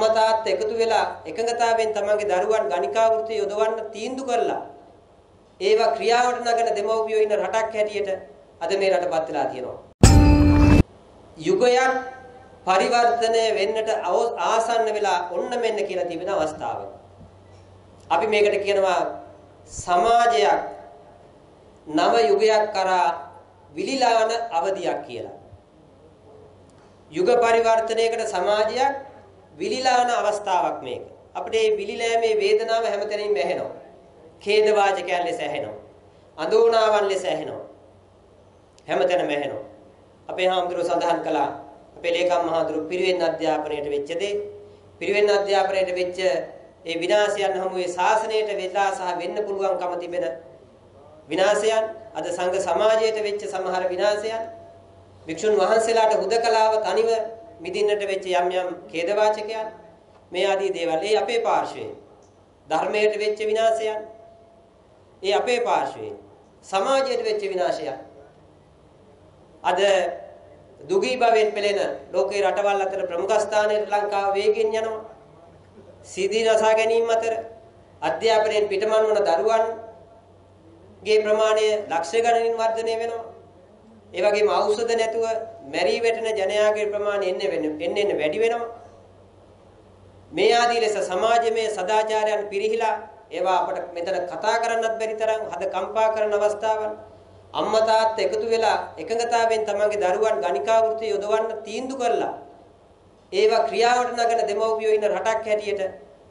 අම්මා තාත්තා එකතු වෙලා එකඟතාවයෙන් තමන්ගේ දරුවන් ගණිකා වෘත්තිය යොදවන්න තීන්දුව කරලා ඒවා ක්‍රියාවට නගන දෙමව්පියෝ ඉන්න රටක් හැටියට අද මේ රටපත් වෙලා තියෙනවා. යුගයක් පරිවර්තනය වෙන්නට ආසන්න වෙලා ඔන්න මෙන්න කියලා තිබෙන අවස්ථාවක. අපි මේකට කියනවා සමාජයක් නව යුගයක් කරා විලිලාන අවධියක් කියලා. යුග පරිවර්තනයකට සමාජයක් විලිලාන අවස්ථාවක් මේක. අපිට මේ විලිලෑමේ වේදනාව හැමතැනින්ම ඇහෙනවා. ඛේද වාචකයන් ලෙස ඇහෙනවා. අඳෝනාවන් ලෙස ඇහෙනවා. හැමතැනම ඇහෙනවා. අපේ හාමුදුරුවෝ සඳහන් කළා අපේ ලේකම් මහතුරු පිරිවෙන් අධ්‍යාපනයට වෙච්ච දේ පිරිවෙන් අධ්‍යාපනයට වෙච්ච ඒ විනාශයන් හමුවේ ශාසනයට වෙලා සහ වෙන්න පුළුවන්කම තිබෙන විනාශයන් අද සංඝ සමාජයට වෙච්ච සමහර විනාශයන් වික්ෂුන් වහන්සේලාට හුදකලාව තනිව මිදින්නට වෙච්ච යම් යම් ඛේදවාචකයන් මේ ආදී දේවල්. ඒ අපේ පාර්ශවයේ ධර්මයට වෙච්ච විනාශයන්. ඒ අපේ පාර්ශවයේ සමාජයට වෙච්ච විනාශයන්. අද දුගී භවෙන් පෙළෙන ලෝකේ රටවල් අතර ප්‍රමුඛ ස්ථානයේ ලංකාව වේගෙන් යනවා. සීදී නසා ගැනීම අතර අධ්‍යාපනයෙන් පිටමන් වන දරුවන්ගේ ප්‍රමාණය ලක්ෂ ගණනින් වර්ධනය වෙනවා. ඒ වගේම ඖෂධ නැතුව මැරී වැටෙන ජනයාගේ ප්‍රමාණය එන්න එන්න එන්න වැඩි වෙනවා. මේ ආදී ලෙස සමාජමය සදාචාරයන් පිරිහිලා ඒවා අපට මෙතන කතා කරන්නත් බැරි තරම් හද කම්පා කරන අවස්ථාවන් අම්මා තාත්තා එකතු වෙලා එකඟතාවයෙන් තමන්ගේ දරුවන් ගණිකා වෘත්තිය යොදවන්න තීන්දුව කළා ඒවා ක්‍රියාවට නගන දෙමව්පියෝ ඉන්න රටක් හැටියට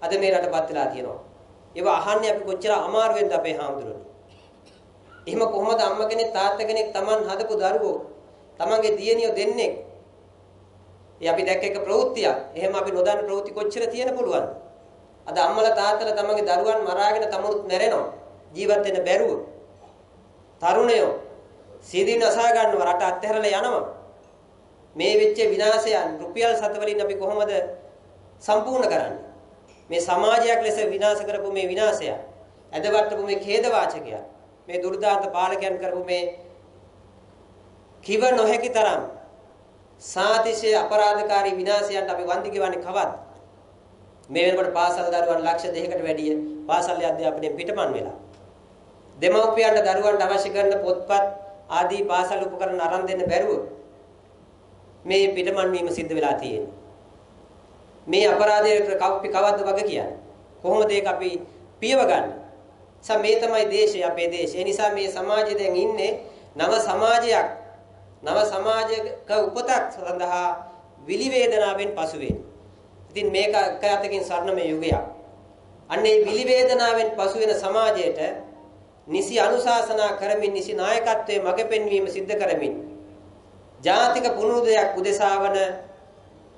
අද මේ රටපත් වෙලා තියෙනවා. ඒවා අහන්නේ අපි කොච්චර අමාරුවෙන්ද අපේ හාමුදුරනේ. එහෙම කොහොමද අම්මා කෙනෙක් තාත්තා කෙනෙක් Taman හදපු දරුවෝ Tamanගේ දියණියෝ දෙන්නේ ඒ අපි දැක්ක එක ප්‍රවෘත්තියක්. එහෙම අපි නොදන්න ප්‍රවෘත්ති කොච්චර තියෙන පුළුවන්ද? අද අම්මලා තාත්තලා තමන්ගේ දරුවන් මරාගෙන තමනුත් මැරෙනවා. ජීවත් වෙන්න බැරුව. තරුණයෝ සීදීන් අසා ගන්නව රට අත්හැරලා යනවා. මේ වෙච්ච විනාශයන් රුපියල් සත වලින් අපි කොහොමද සම්පූර්ණ කරන්නේ? මේ සමාජයක් ලෙස විනාශ කරපු මේ විනාශය, ඇදවට්ටපු මේ ඛේද වාචකය, මේ දුර්දාන්ත පාලකයන් කරපු මේ කිව නොහැකි තරම් සාතිශය අපරාධකාරී විනාශයන්ට අපි වන්දි ගෙවන්නේ කවද්ද? මේ වෙනකොට පාසල් දරුවන් ලක්ෂ දෙකකට වැඩිය පාසල් අධ්‍යාපනයෙන් පිටපන් වෙලා. දෙමව්පියන්ට දරුවන්ට අවශ්‍ය කරන පොත්පත් ආදී පාසල් උපකරණ අරන් දෙන්න බැරුව මේ පිටමන් වීම සිද්ධ වෙලා තියෙන්නේ. මේ අපරාධයට කව්පි කවද්ද වග කියන්නේ? කොහොමද ඒක අපි පියව ගන්න? සම මේ තමයි දේශය අපේ දේශය. ඒ නිසා මේ සමාජය දැන් ඉන්නේ නව සමාජයක්. නව සමාජයක උපතක් සඳහා විලි වේදනාවෙන් පසු වෙන්නේ. ඉතින් මේක එකයතකින් සරණමය යුගයක්. අන්නේ විලි වේදනාවෙන් පසු වෙන සමාජයට නිසි අනුශාසනා කරමින් නිසි නායකත්වයේ මඟ පෙන්වීම සිද්ධ කරමින් ජාතික පුනරුදයක් උදෙසාවන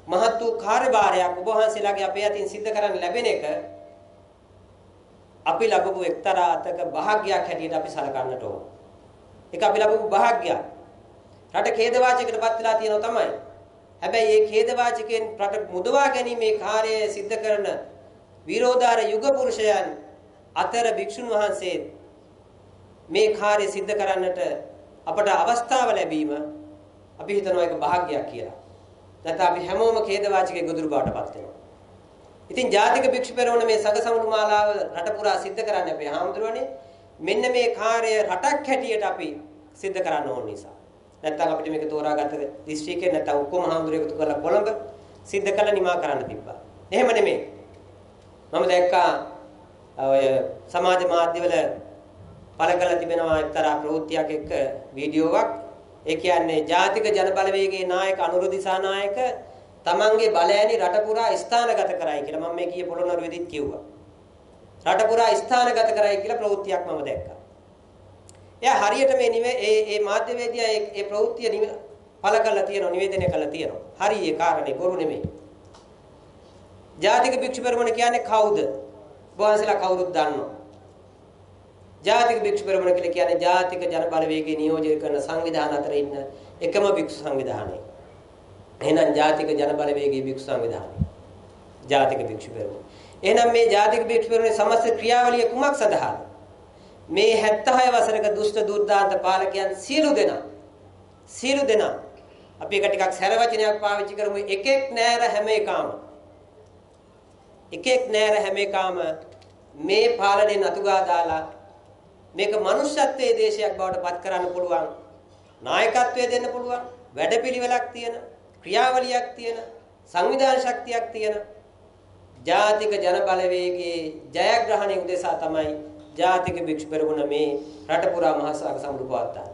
මහත් වූ කාර්යභාරයක් ඔබ වහන්සේලාගේ අපේ අතින් සිද්ධ කරන්න ලැබෙන එක අපි ලැබපු එක්තරා අතක භාග්‍යයක් හැටියට අපි සලකන්නට ඕන. ඒක අපි ලැබපු භාග්‍යයක්. රට ඛේදවාචකයකටපත් වෙලා තියෙනවා තමයි. හැබැයි මේ ඛේදවාචකයෙන් රට මුදවා ගැනීමේ කාර්යය සිද්ධ කරන විරෝධාර යුග පුරුෂයන් අතර භික්ෂුන් වහන්සේ මේ කාර්යය සිද්ධ කරන්නට අපට අවස්ථාව ලැබීම අපි හිතනවා ඒක භාග්‍යයක් කියලා. නැත්නම් අපි හැමෝම ඛේදවාචකයේ ගොදුරු බවටපත් වෙනවා. ඉතින් ජාතික භික්ෂු පෙරමුණ මේ සංඝ සමුණු මාලාව රට පුරා සිද්ධ කරන්න අපේ හාමුදුරුවනේ මෙන්න මේ කාර්යය රටක් හැටියට අපි සිද්ධ කරන්න ඕන නිසා. නැත්නම් අපිට මේක තෝරාගත්ත දිස්ත්‍රික්කේ නැත්නම් ඔක්කොම හාමුදුරුවෝ එකතු කරලා කොළඹ සිද්ධ කළා නිමා කරන්න තිබ්බා. එහෙම නෙමෙයි. මම දැක්කා ඔය සමාජ මාධ්‍යවල පළ කරලා තිබෙනවා එක්තරා ප්‍රවෘත්තියක් එක්ක වීඩියෝවක් ඒ කියන්නේ ජාතික ජන බලවේගයේ නායක අනුර දිසානායක තමන්ගේ බලයනි රට පුරා ස්ථානගත කරයි කියලා මම මේ කීයේ පොළොන්නරුවේදීත් කිව්වා. රට පුරා ස්ථානගත කරයි කියලා ප්‍රවෘත්තියක් මම දැක්කා. එයා හරියට මේ නිවේ ඒ ඒ මාධ්‍යවේදියා ඒ ඒ ප්‍රවෘත්තිය පළ කරලා තියෙනවා නිවේදනය කරලා තියෙනවා. හරි ඒ කාරණේ බොරු නෙමෙයි. ජාතික භික්ෂු පෙරමුණ කියන්නේ කවුද? බෝවන්සලා කවුරුත් දන්නවා. ජාතික භික්ෂු පෙරමුණ කියලා කියන්නේ ජාතික ජන බලවේගයේ නියෝජනය කරන සංවිධාන අතර ඉන්න එකම භික්ෂු සංවිධානය. එහෙනම් ජාතික ජන බලවේගයේ භික්ෂු සංවිධානය. ජාතික භික්ෂු පෙරමුණ. එහෙනම් මේ ජාතික භික්ෂු පෙරමුණේ සමස්ත ක්‍රියාවලිය කුමක් සඳහාද? මේ 76 වසරක දුෂ්ට දුර්දාන්ත පාලකයන් සියලු දෙනා සියලු දෙනා අපි එක ටිකක් සැර වචනයක් පාවිච්චි කරමු. එකෙක් නෑර හැම එකම. එකෙක් නෑර හැම එකම මේ පාලනේ නතුගා දාලා මේක මනුෂ්‍යත්වයේ දේශයක් බවට පත් කරන්න පුළුවන් නායකත්වය දෙන්න පුළුවන් වැඩපිළිවෙලක් තියෙන ක්‍රියාවලියක් තියෙන සංවිධාන ශක්තියක් තියෙන ජාතික ජන බලවේගයේ ජයග්‍රහණය උදෙසා තමයි ජාතික භික්ෂු පෙරමුණ මේ රට පුරා මහසාග සමුළු පවත්තා.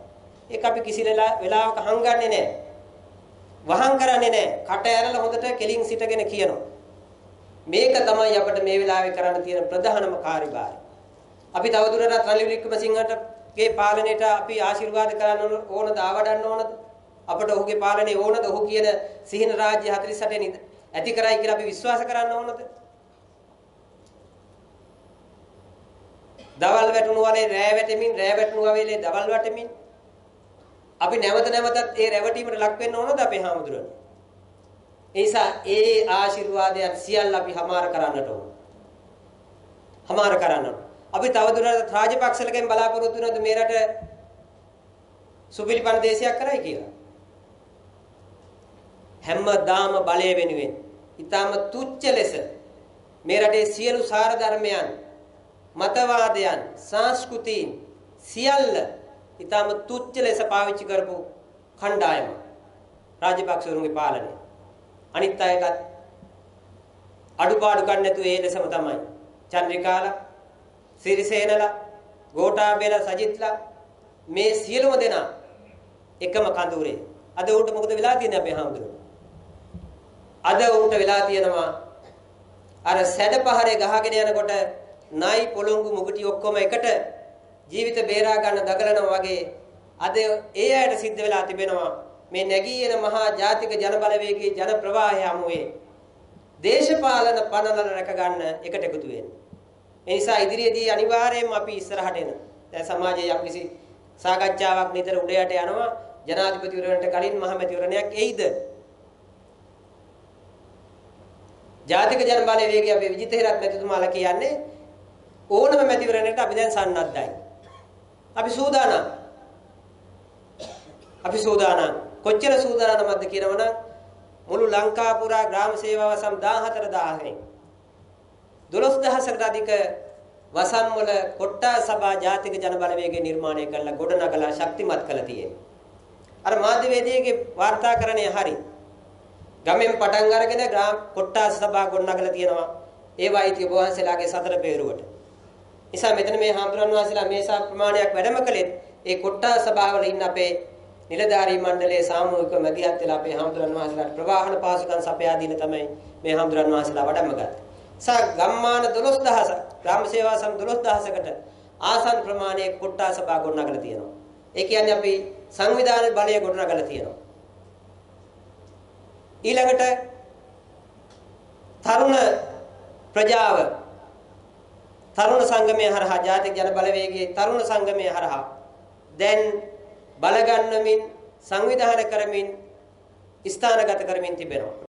ඒක අපි කිසි වෙලාවක හංගන්නේ නැහැ. වහං කරන්නේ නැහැ. කට ඇරලා හොඳට කෙලින් සිටගෙන කියනවා. මේක තමයි අපිට මේ වෙලාවේ කරන්න තියෙන ප්‍රධානම කාර්යභාරය. අපි තවදුරටත් රනිල් වික්‍රමසිංහටගේ පාලනයට අපි ආශිර්වාද කරන්න ඕනද ආවඩන්න ඕනද? අපට ඔහුගේ පාලනය ඕනද? ඔහු කියන සිහින රාජ්‍ය 48 ඇති කරයි කියලා අපි විශ්වාස කරන්න ඕනද? දවල් වැටුණු වලේ රෑ වැටෙමින් රෑ වැටුණු වලේ දවල් වැටෙමින් අපි නැවත නැවතත් ඒ රැවටීමට ලක් වෙන්න ඕනද අපේ හාමුදුරනේ? ඒ නිසා ඒ ආශිර්වාදයන් සියල්ල අපි හමාර කරන්නට ඕන. හමාර කරන්නට. අපි තවදුරටත් රාජපක්ෂලගෙන් බලාපොරොත්තු වෙනවද මේ රට සුපිරිපන් දේශයක් කරයි කියලා? හැමදාම බලය වෙනුවෙන් ඊටම තුච්ච ලෙස මේ රටේ සියලු සාර ධර්මයන් මතවාදයන් සංස්කෘතීන් සියල්ල ඊටම තුච්ච ලෙස පාවිච්චි කරපු කණ්ඩායම රාජපක්ෂවරුන්ගේ පාලනය. අනිත් අයටත් අඩුපාඩු ගන්න නැතුව ඒ ලෙසම තමයි. චන්ද්‍රිකාලා සිරිසේනලා ගෝඨාභයලා සජිත්ලා මේ සියලුම දෙනා එකම කඳුරේ. අද උන්ට මොකද වෙලා තියෙන්නේ අපේ හාමුදුරුවෝ? අද උන්ට වෙලා තියෙනවා අර සැඩ පහරේ ගහගෙන යනකොට නයි පොළොංගු මුගටි ඔක්කොම එකට ජීවිත බේරා ගන්න දගලනවා වගේ අද ඒ අයට සිද්ධ වෙලා තිබෙනවා මේ නැගී එන මහා ජාතික ජන බලවේගයේ ජන ප්‍රවාහය හමුවේ දේශපාලන පනලන රැක ගන්න එකට එකතු වෙන්න. ඒ නිසා ඉදිරියේදී අනිවාර්යයෙන්ම අපි ඉස්සරහට එන. දැන් සමාජයේ යම්කිසි සාකච්ඡාවක් නිතර උඩ යට යනවා ජනාධිපතිවරණයට කලින් මහමැතිවරණයක් එයිද? ජාතික ජන බලවේගය අපේ විජිත හේරත් මැතිතුමාලා කියන්නේ ඕනම මැතිවරණයකට අපි දැන් සන්නද්ධයි. අපි සූදානම්. අපි සූදානම්. කොච්චර සූදානම්ද කියනවනම් මුළු ලංකා පුරා ග්‍රාම සේවාව සම් 14000න් 12000කට අධික වසන් වල කොට්ටා සභා ජාතික ජන බලවේගය නිර්මාණය කළා ගොඩනගලා ශක්තිමත් කළා තියෙන්නේ. අර මාධ්‍යවේදියේගේ වාර්තාකරණය හරි. ගමෙන් පටන් අරගෙන ග්‍රාම කොට්ටා සභා ගොඩනගලා තියෙනවා. ඒවා ඉති ඔබ වහන්සේලාගේ සතර පෙරුවට. නිසා මෙතන මේ හාමුදුරන් වහන්සේලා මේසා ප්‍රමාණයක් වැඩම කළෙත් ඒ කොට්ටා සභාවල ඉන්න අපේ නිලධාරී මණ්ඩලයේ සාමූහික මැදිහත් වෙලා අපේ හාමුදුරන් වහන්සේලාට ප්‍රවාහන පාසුකම් සපයා දීන තමයි මේ හාමුදුරන් වහන්සේලා වඩම්ම ගත්තේ. සා ගම්මාන 12000 ග්‍රාම සේවා සම් 12000කට ආසන් ප්‍රමාණයේ කොට්ටා සභා ගොඩනගලා තියෙනවා. ඒ කියන්නේ අපි සංවිධාන බලය ගොඩනගලා තියෙනවා. ඊළඟට තරුණ ප්‍රජාව තරුණ සංගමය හරහා ජාතික ජන බලවේගයේ තරුණ සංගමය හරහා දැන් බලගන්නමින් සංවිධානය කරමින් ස්ථානගත කරමින් තිබෙනවා.